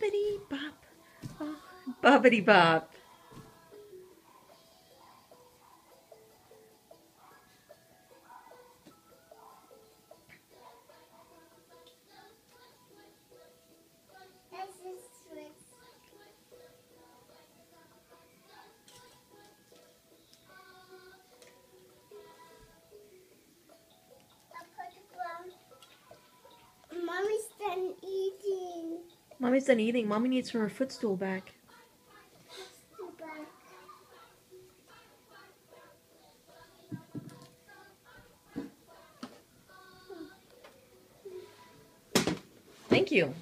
Bobbity bop. Oh, bobbity bop. Mommy's done eating. Mommy needs her footstool back. Thank you.